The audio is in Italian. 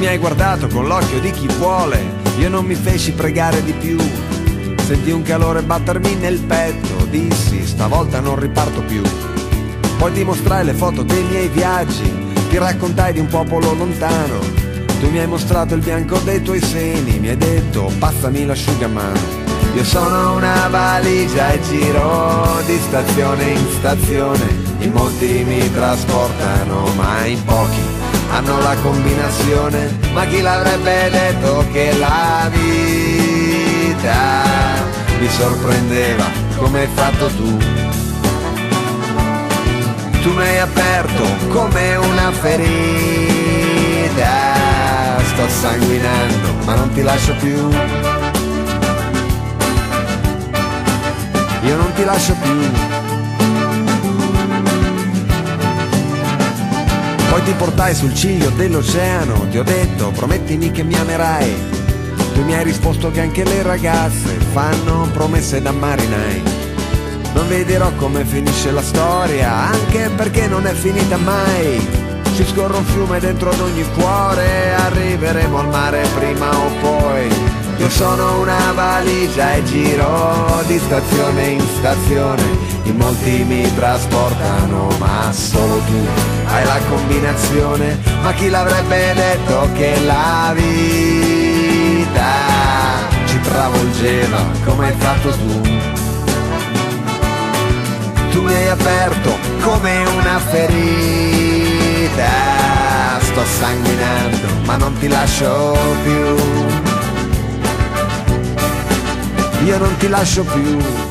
mi hai guardato con l'occhio di chi vuole, io non mi feci pregare di più. Sentì un calore battermi nel petto, dissi stavolta non riparto più. Poi ti mostrai le foto dei miei viaggi, ti raccontai di un popolo lontano. Tu mi hai mostrato il bianco dei tuoi seni, mi hai detto passami l'asciugamano. Io sono una valigia e giro di stazione in stazione, in molti mi trasportano ma in pochi hanno la combinazione, ma chi l'avrebbe detto che la vita mi sorprendeva come hai fatto tu. Tu mi hai aperto come una ferita, sto sanguinando ma non ti lascio più. Io non ti lascio più. Poi ti portai sul ciglio dell'oceano, ti ho detto promettimi che mi amerai. Tu mi hai risposto che anche le ragazze fanno promesse da marinai. Non vedrò come finisce la storia, anche perché non è finita mai. Ci scorre un fiume dentro ad ogni cuore, arriveremo al mare prima o poi. Io sono una valigia e giro di stazione in stazione in molti mi trasportano, ma solo tu hai la combinazione. Ma chi l'avrebbe detto che la vita ci travolgeva come hai fatto tu? Tu mi hai aperto come una ferita, sto sanguinando, ma non ti lascio più. Io non ti lascio più.